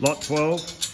Lot 12.